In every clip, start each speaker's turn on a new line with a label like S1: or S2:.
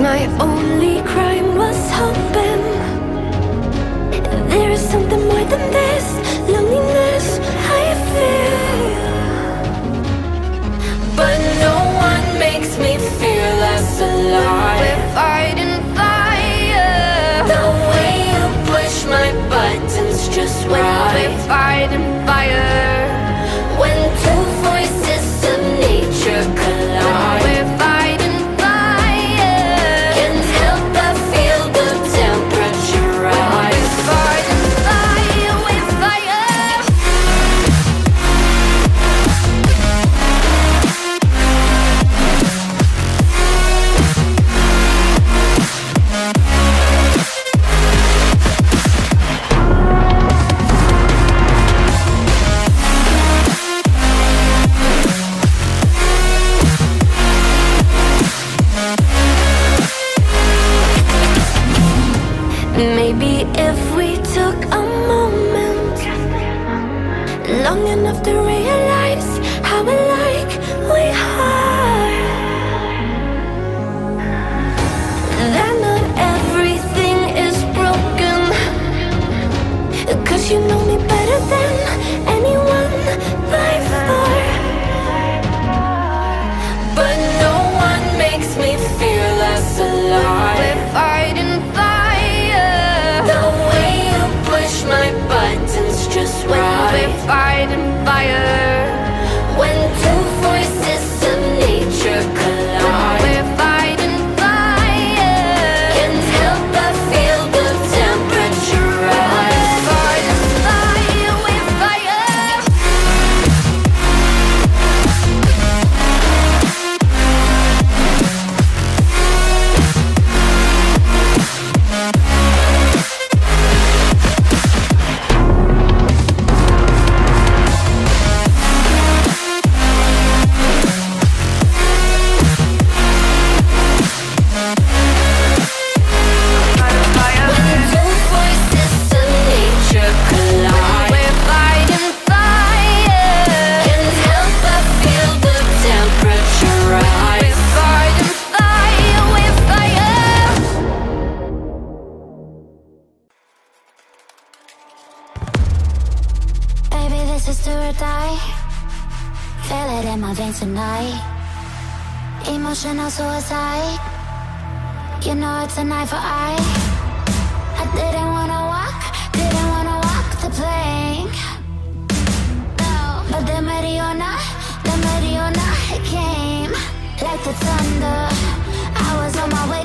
S1: my only crime was hoping There is something more than this loneliness I feel But no one makes me feel less alive. Maybe if we took a moment Long enough to realize how alike we are That not everything is broken. Cause you know me better than fire.
S2: tonight. Emotional suicide. You know it's a night for I. I didn't wanna walk, didn't wanna walk the plank. No. But the Mariona, the Mariona came like the thunder. I was on my way.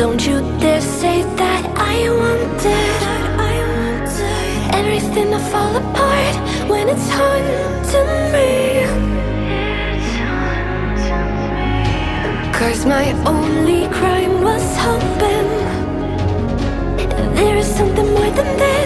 S2: Don't you
S1: dare say that I wanted, I Everything to fall apart when it's haunting me. Cause my only crime was hoping There is something more than this.